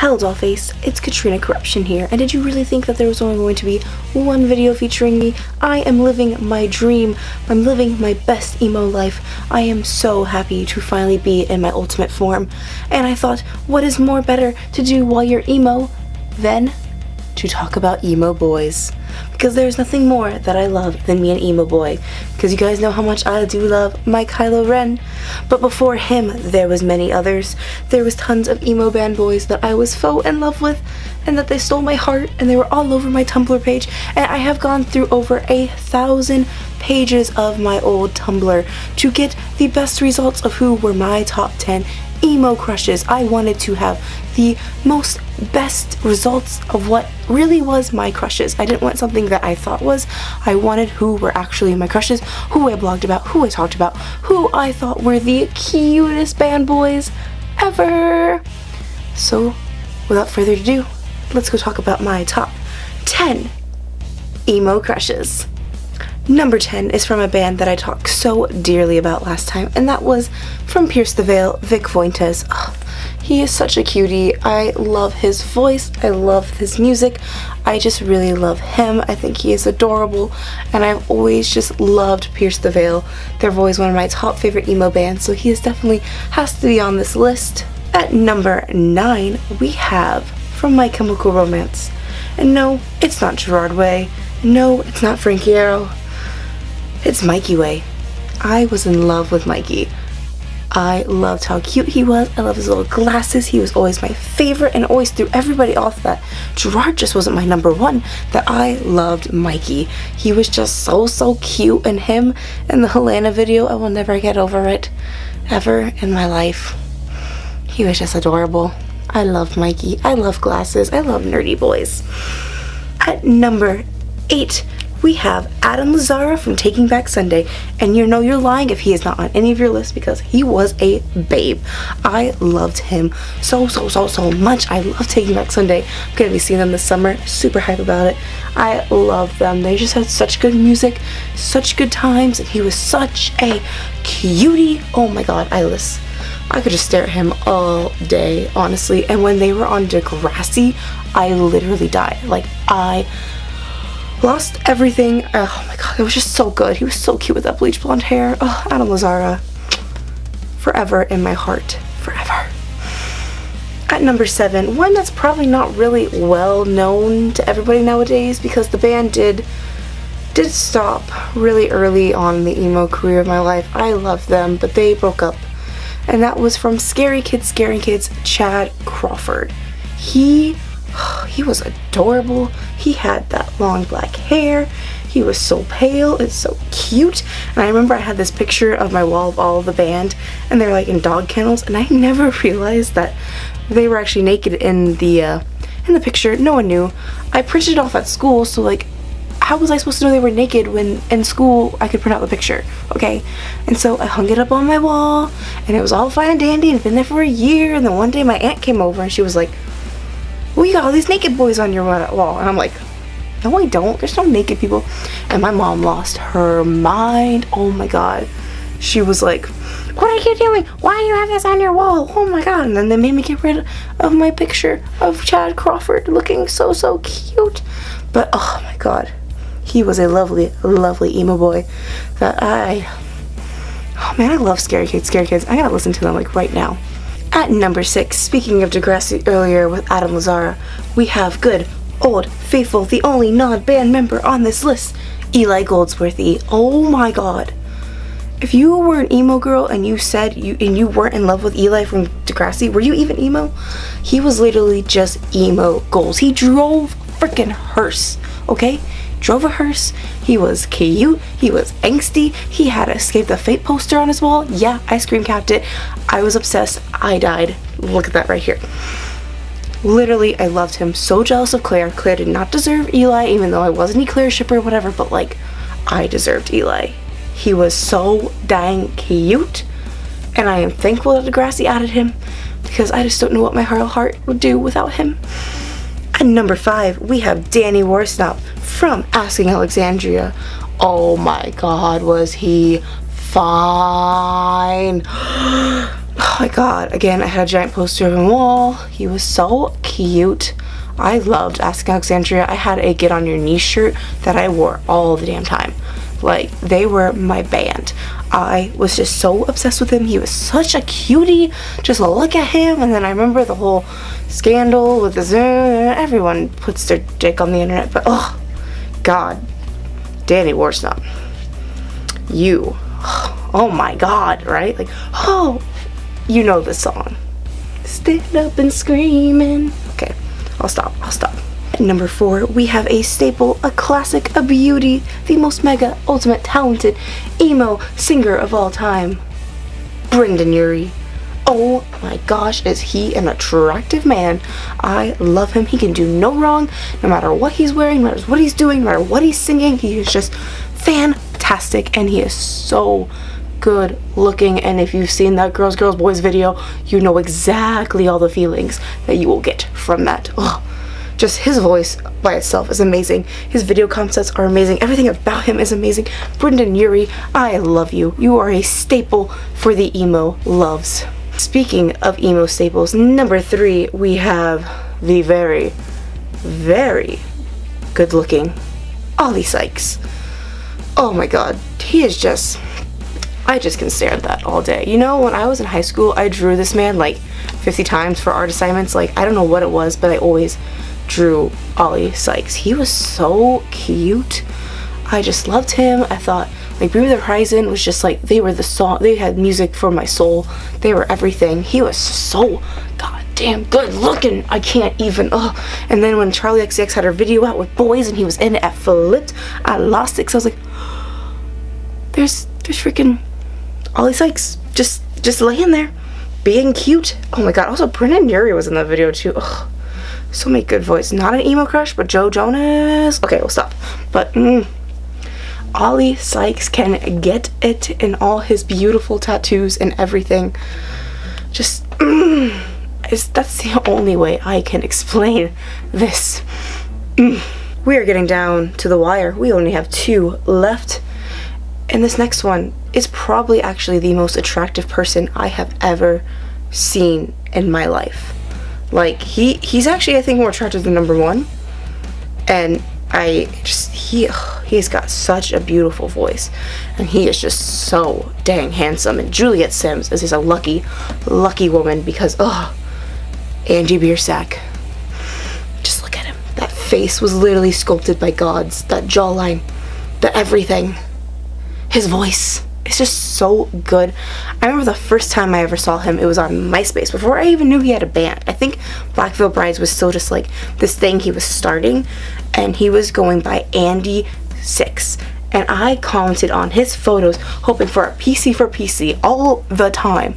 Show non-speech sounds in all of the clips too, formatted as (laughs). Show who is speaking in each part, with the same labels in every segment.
Speaker 1: Hello Dollface, it's Katrina Corruption here, and did you really think that there was only going to be one video featuring me? I am living my dream. I'm living my best emo life. I am so happy to finally be in my ultimate form. And I thought, what is more better to do while you're emo than to talk about emo boys. Because there's nothing more that I love than me an emo boy. Because you guys know how much I do love my Kylo Ren. But before him there was many others. There was tons of emo band boys that I was faux in love with and that they stole my heart and they were all over my Tumblr page. And I have gone through over a thousand pages of my old Tumblr to get the best results of who were my top 10 emo crushes. I wanted to have the most best results of what really was my crushes. I didn't want something that I thought was. I wanted who were actually my crushes, who I blogged about, who I talked about, who I thought were the cutest band boys ever. So, without further ado, let's go talk about my top 10 emo crushes. Number 10 is from a band that I talked so dearly about last time, and that was from Pierce the Veil, Vic Fuentes. Oh, he is such a cutie. I love his voice. I love his music. I just really love him. I think he is adorable, and I've always just loved Pierce the Veil. They're always one of my top favorite emo bands, so he is definitely has to be on this list. At number 9, we have from My Chemical Romance. And no, it's not Gerard Way. No, it's not Frankie Iero. It's Mikey Way. I was in love with Mikey. I loved how cute he was. I loved his little glasses. He was always my favorite and always threw everybody off that Gerard just wasn't my number one. That I loved Mikey. He was just so, so cute. And him in the Helena video, I will never get over it. Ever in my life. He was just adorable. I love Mikey. I love glasses. I love nerdy boys. At number eight, we have Adam Lazzara from Taking Back Sunday. And you know you're lying if he is not on any of your lists because he was a babe. I loved him so, so, so, so much. I love Taking Back Sunday. I'm going to be seeing them this summer. Super hype about it. I love them. They just had such good music, such good times, and he was such a cutie. Oh my god, I list. I could just stare at him all day, honestly. And when they were on Degrassi, I literally died. Like, I Lost everything. Oh my god, it was just so good. He was so cute with that bleach blonde hair. Oh, Adam Lazzara. Forever in my heart. Forever. At number seven, one that's probably not really well known to everybody nowadays because the band did did stop really early on the emo career of my life. I love them, but they broke up. And that was from Scary Kids, Scaring Kids, Chad Crawford. He (sighs) he was adorable. He had that long black hair. He was so pale and so cute. And I remember I had this picture of my wall of all the band and they're like in dog kennels and I (laughs) never realized that they were actually naked in the uh, in the picture. No one knew. I printed it off at school so like how was I supposed to know they were naked when in school I could print out the picture, okay? And so I hung it up on my wall and it was all fine and dandy and been there for a year and then one day my aunt came over and she was like, well, you got all these naked boys on your wall. And I'm like, no, I don't. There's no naked people. And my mom lost her mind. Oh my God. She was like, what are you doing? Why do you have this on your wall? Oh my God. And then they made me get rid of my picture of Chad Crawford looking so, so cute. But oh my God. He was a lovely, lovely emo boy that I, oh man, I love Scary Kids, Scaring Kids. I gotta listen to them like right now. At number 6, speaking of Degrassi earlier with Adam Lazzara, we have good, old, faithful, the only non-band member on this list, Eli Goldsworthy. Oh my god. If you were an emo girl and you said you and you weren't in love with Eli from Degrassi, were you even emo? He was literally just emo goals. He drove freaking hearse, okay? drove a hearse, he was cute, he was angsty, he had Escape the Fate poster on his wall. Yeah, I scream capped it. I was obsessed. I died. Look at that right here. Literally, I loved him. So jealous of Claire. Claire did not deserve Eli, even though I wasn't a Claire shipper or whatever, but like, I deserved Eli. He was so dang cute, and I am thankful that Degrassi added him because I just don't know what my heart would do without him. And number five, we have Danny Worsnop from Asking Alexandria. Oh my god, was he fine. (gasps) Oh my god, again, I had a giant poster of him wall. He was so cute. I loved Asking Alexandria. I had a Get On Your Knees shirt that I wore all the damn time. Like, they were my band. I was just so obsessed with him. He was such a cutie. Just look at him. And then I remember the whole scandal with the Zoom. Everyone puts their dick on the internet. But, oh, God. Danny Worsnop. You. Oh my God, right? Like, oh, you know the song. Stand up and screaming. Okay, I'll stop. I'll stop. Number four, we have a staple, a classic, a beauty, the most mega, ultimate, talented emo singer of all time, Brendon Urie. Oh my gosh, is he an attractive man. I love him. He can do no wrong, no matter what he's wearing, no matter what he's doing, no matter what he's singing. He is just fantastic and he is so good looking and if you've seen that Girls Girls Boys video you know exactly all the feelings that you will get from that. Ugh. Just his voice by itself is amazing. His video concepts are amazing. Everything about him is amazing. Brendon Urie, I love you. You are a staple for the emo loves. Speaking of emo staples, number three, we have the very, very good looking Oli Sykes. Oh my god, he is just I just can stare at that all day. You know, when I was in high school, I drew this man like 50 times for art assignments. Like, I don't know what it was, but I always drew Oli Sykes. He was so cute. I just loved him. I thought, like, Bring Me the Horizon was just like, they were the song, they had music for my soul. They were everything. He was so goddamn good looking. I can't even, oh. And then when Charli XCX had her video out with boys and he was in it at Flipped, I lost it because I was like, (gasps) there's, there's freaking Oli Sykes just just laying there, being cute. Oh my god, also Brendon Urie was in that video too. Ugh. So many good voice. Not an emo crush, but Joe Jonas. Okay, we'll stop. But mm, Oli Sykes can get it in all his beautiful tattoos and everything. Just mm, that's the only way I can explain this. Mm. We are getting down to the wire. We only have two left. And this next one is probably actually the most attractive person I have ever seen in my life. Like he he's actually I think more attractive than number one. And I just he he's got such a beautiful voice. And he is just so dang handsome. And Juliet Sims is just a lucky lucky woman because oh Andy Biersack. Just look at him. That face was literally sculpted by gods. That jawline. The everything. His voice is just so good. I remember the first time I ever saw him, it was on MySpace, before I even knew he had a band. I think Black Veil Brides was still just like this thing he was starting, and he was going by Andy Six. And I commented on his photos, hoping for a PC for PC all the time.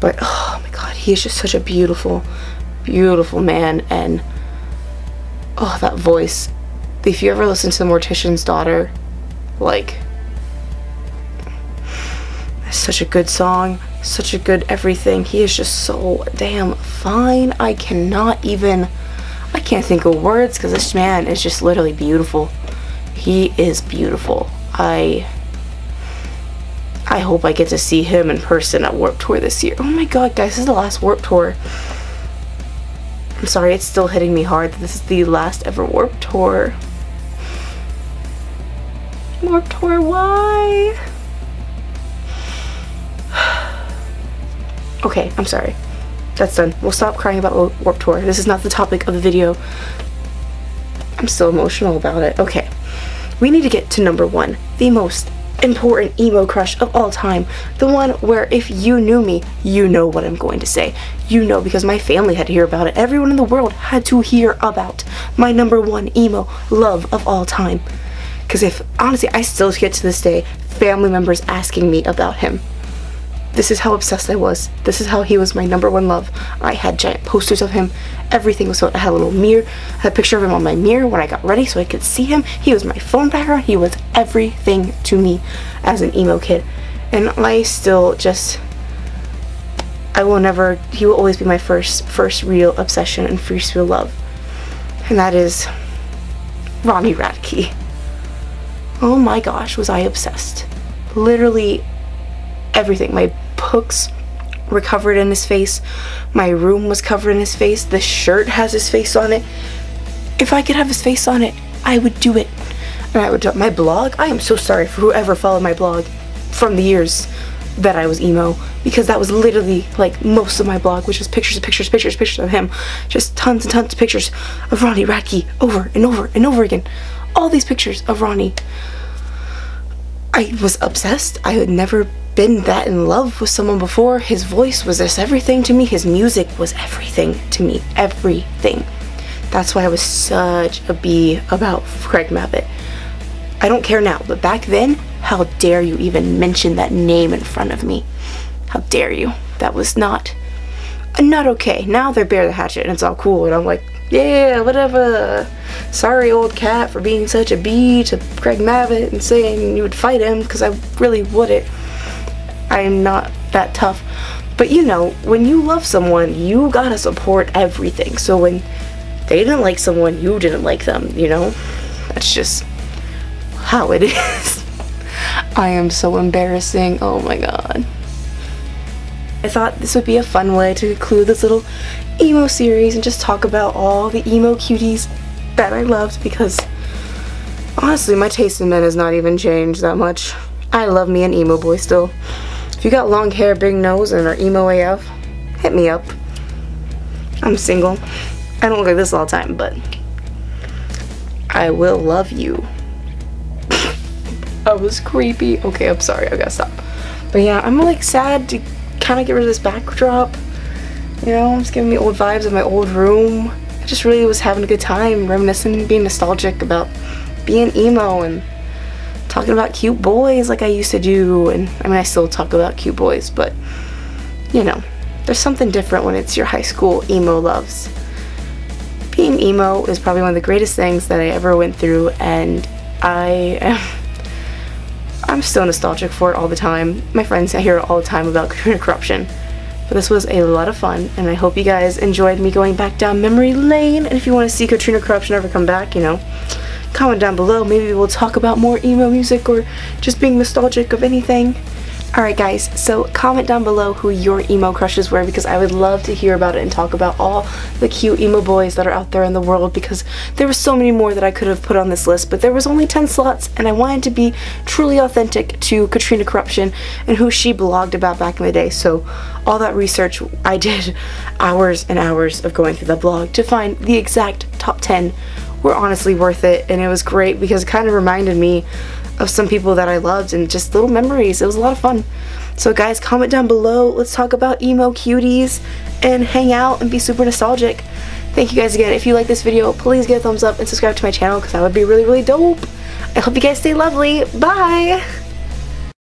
Speaker 1: But oh my god, he is just such a beautiful, beautiful man, and oh, that voice. If you ever listen to The Mortician's Daughter, like, such a good song, such a good everything. He is just so damn fine. I cannot even, I can't think of words because this man is just literally beautiful. He is beautiful. I, I hope I get to see him in person at Warped Tour this year. Oh my god, guys, this is the last Warped Tour. I'm sorry, it's still hitting me hard this is the last ever Warped Tour. Warped Tour, why? Okay, I'm sorry. That's done. We'll stop crying about Warped Tour. This is not the topic of the video. I'm still emotional about it. Okay. We need to get to number one. The most important emo crush of all time. The one where if you knew me, you know what I'm going to say. You know because my family had to hear about it. Everyone in the world had to hear about my number one emo love of all time. Because if, honestly, I still get to this day family members asking me about him. This is how obsessed I was. This is how he was my number one love. I had giant posters of him. Everything was so I had a little mirror. I had a picture of him on my mirror when I got ready so I could see him. He was my phone background. He was everything to me as an emo kid. And I still just I will never he will always be my first first real obsession and first real love. And that is Ronnie Radke. Oh my gosh, was I obsessed. Literally everything. My books, were covered in his face. My room was covered in his face. The shirt has his face on it. If I could have his face on it, I would do it. And I would do my blog. I am so sorry for whoever followed my blog from the years that I was emo because that was literally like most of my blog, which was pictures, pictures, pictures, pictures of him. Just tons and tons of pictures of Ronnie Radke over and over and over again. All these pictures of Ronnie. I was obsessed. I had never been that in love with someone before. His voice was just everything to me. His music was everything to me. Everything. That's why I was such a bee about Craig Mabbitt. I don't care now, but back then, how dare you even mention that name in front of me? How dare you? That was not, not okay. Now they're bare the hatchet and it's all cool and I'm like, yeah, whatever. Sorry, old cat, for being such a bee to Craig Mabbitt and saying you would fight him because I really wouldn't. I'm not that tough. But you know, when you love someone, you gotta support everything. So when they didn't like someone, you didn't like them, you know? That's just how it (laughs) is. I am so embarrassing. Oh my god. I thought this would be a fun way to conclude this little emo series and just talk about all the emo cuties that I loved because honestly my taste in men has not even changed that much. I love me an emo boy still. You got long hair, big nose, and are emo AF, hit me up. I'm single. I don't look like this all the time, but I will love you. (laughs) that was creepy. Okay, I'm sorry. I gotta stop. But yeah, I'm like sad to kind of get rid of this backdrop. You know, it's giving me old vibes of my old room. I just really was having a good time, reminiscing and being nostalgic about being emo and talking about cute boys like I used to do. And I mean, I still talk about cute boys, but you know, there's something different when it's your high school emo loves. Being emo is probably one of the greatest things that I ever went through, and I am. (laughs) I'm still nostalgic for it all the time. My friends I hear all the time about Katrina (laughs) corruption. But this was a lot of fun, and I hope you guys enjoyed me going back down memory lane. And if you want to see Katrina Corruption ever come back, you know, comment down below. Maybe we'll talk about more emo music or just being nostalgic of anything. Alright guys, so comment down below who your emo crushes were because I would love to hear about it and talk about all the cute emo boys that are out there in the world because there were so many more that I could have put on this list but there was only 10 slots and I wanted to be truly authentic to Katrina Corruption and who she blogged about back in the day so all that research I did (laughs) hours and hours of going through the blog to find the exact top 10 were honestly worth it and it was great because it kind of reminded me of some people that I loved and just little memories. It was a lot of fun. So guys, comment down below. Let's talk about emo cuties and hang out and be super nostalgic. Thank you guys again. If you like this video, please give a thumbs up and subscribe to my channel because that would be really, really dope. I hope you guys stay lovely. Bye!